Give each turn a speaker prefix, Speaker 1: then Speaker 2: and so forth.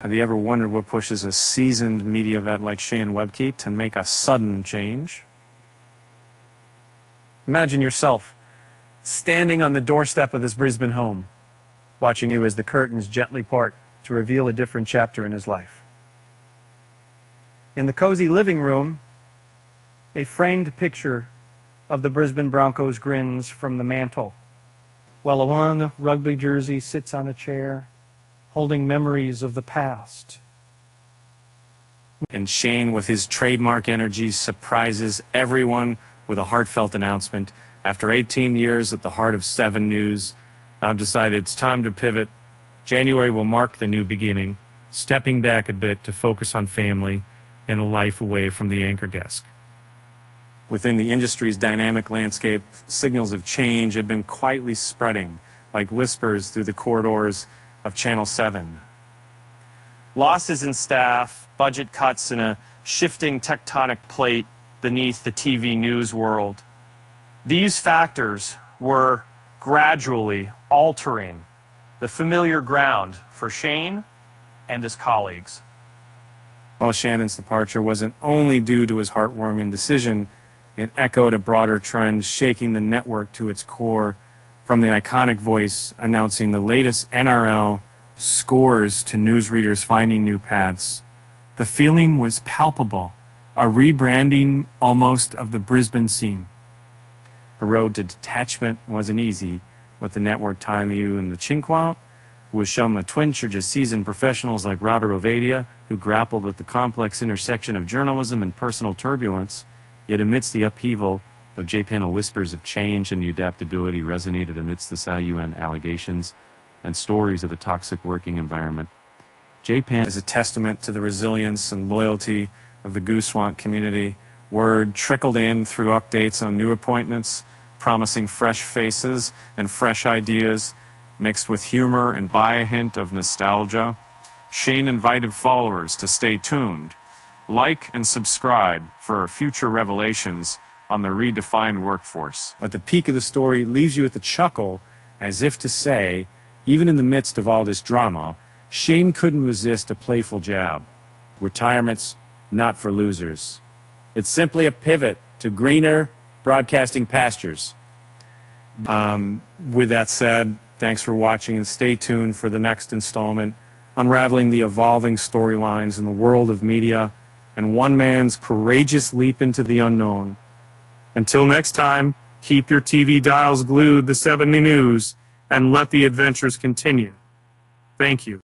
Speaker 1: Have you ever wondered what pushes a seasoned media vet like Shane Webcke to make a sudden change? Imagine yourself standing on the doorstep of this Brisbane home, watching you as the curtains gently part to reveal a different chapter in his life. In the cozy living room, a framed picture of the Brisbane Broncos grins from the mantel, while a long rugby jersey sits on a chair holding memories of the past. And Shane, with his trademark energy, surprises everyone with a heartfelt announcement. After 18 years at the heart of 7 News, I've decided it's time to pivot. January will mark the new beginning, stepping back a bit to focus on family and a life away from the anchor desk. Within the industry's dynamic landscape, signals of change have been quietly spreading like whispers through the corridors of Channel 7. Losses in staff, budget cuts, and a shifting tectonic plate beneath the TV news world. These factors were gradually altering the familiar ground for Shane and his colleagues. While Shannon's departure wasn't only due to his heartwarming decision, it echoed a broader trend shaking the network to its core from the iconic voice announcing the latest NRL scores to newsreaders finding new paths. The feeling was palpable, a rebranding almost of the Brisbane scene. The road to detachment wasn't easy, with the network tying you in the Chinquan, who was shown the twinge of seasoned professionals like Robert Ovadia, who grappled with the complex intersection of journalism and personal turbulence, yet amidst the upheaval, of J-panel whispers of change and adaptability resonated amidst the SAUN allegations and stories of a toxic working environment. J-Pan is a testament to the resilience and loyalty of the Goosewant community. Word trickled in through updates on new appointments, promising fresh faces and fresh ideas, mixed with humor and by a hint of nostalgia. Shane invited followers to stay tuned, like and subscribe for future revelations on the redefined workforce. But the peak of the story leaves you with a chuckle, as if to say, even in the midst of all this drama, Shane couldn't resist a playful jab. Retirement's not for losers. It's simply a pivot to greener broadcasting pastures. Um, with that said, thanks for watching and stay tuned for the next installment, unraveling the evolving storylines in the world of media and one man's courageous leap into the unknown. Until next time, keep your TV dials glued to 70 News and let the adventures continue. Thank you.